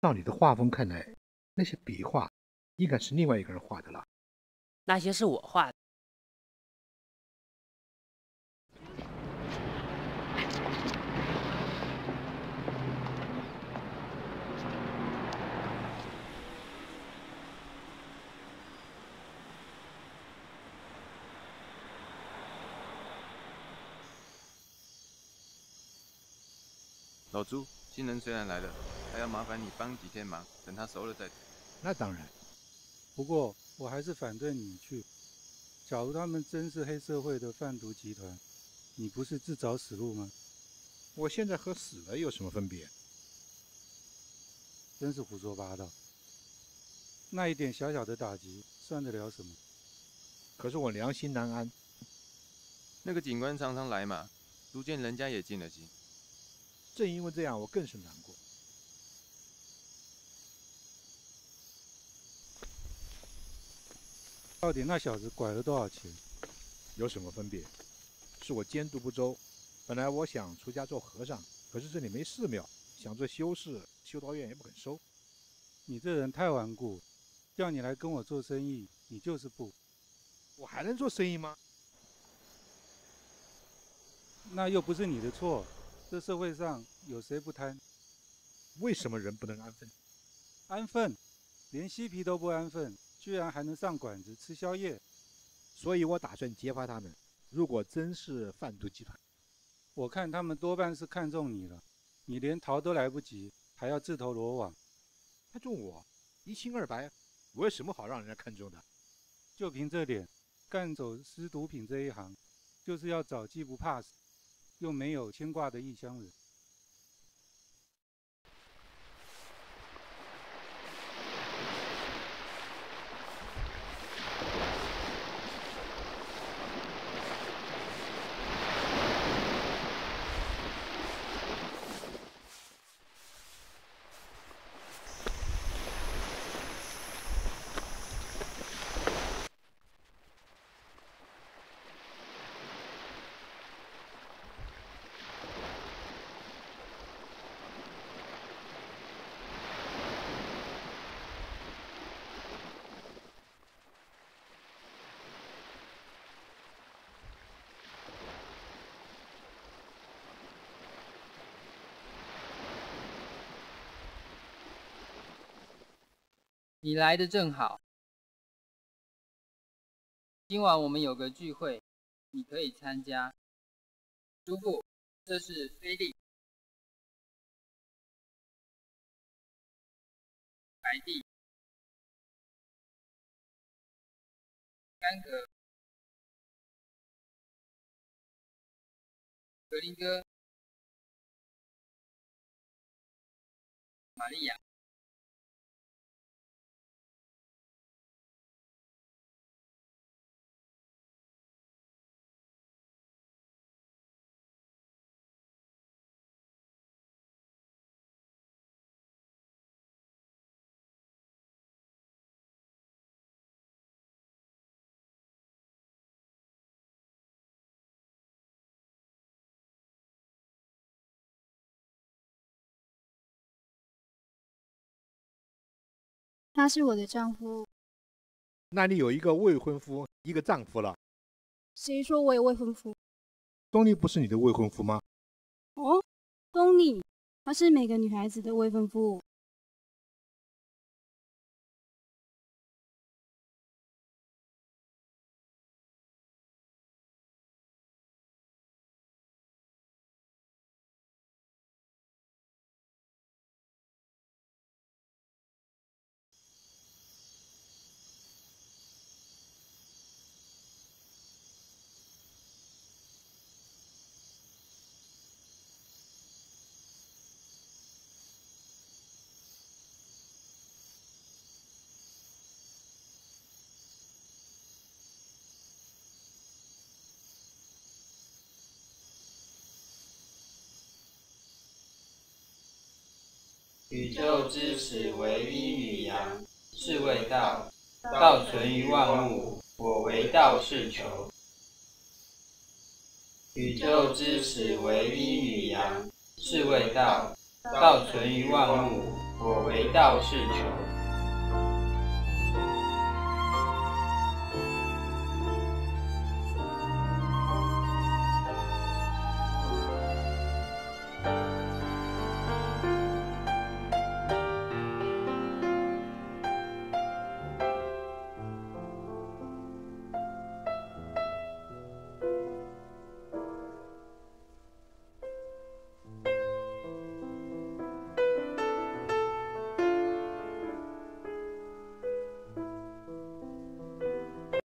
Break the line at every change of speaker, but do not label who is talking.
照你的画风看来，那些笔画应该是另外一个人画的了。
那些是我画的。
老朱，新人虽然来了，还要麻烦你帮几天忙，等他熟了再走。
那当然，
不过我还是反对你去。假如他们真是黑社会的贩毒集团，你不是自找死路吗？
我现在和死了有什么分别？
真是胡说八道。那一点小小的打击，算得了什么？
可是我良心难安。
那个警官常常来嘛，逐渐人家也进了心。
正因为这样，我更是难过。
到底那小子拐了多少钱？
有什么分别？是我监督不周。本来我想出家做和尚，可是这里没寺庙，想做修士，修道院也不肯收。
你这人太顽固，叫你来跟我做生意，你就是不。
我还能做生意吗？
那又不是你的错。这社会上有谁不贪？
为什么人不能安分？
安分，连嬉皮都不安分，居然还能上馆子吃宵夜。
所以我打算揭发他们。如果真是贩毒集团，
我看他们多半是看中你了。你连逃都来不及，还要自投罗网。
看中我，一清二白，我有什么好让人家看中的？
就凭这点，干走私毒品这一行，就是要找既不怕死。又没有牵挂的异乡人。
你来的正好，今晚我们有个聚会，你可以参加。叔父，这是菲利，白蒂，甘格，格林哥，玛利亚。
他是我的丈夫。
那你有一个未婚夫，一个丈夫了。
谁说我有未婚夫？
东尼不是你的未婚夫吗？
哦，东尼，他是每个女孩子的未婚夫。
宇宙之始为阴与阳，是谓道。道存于万物，我为道是求。宇宙之始为阴与阳，是谓道。道存于万物，我为道是求。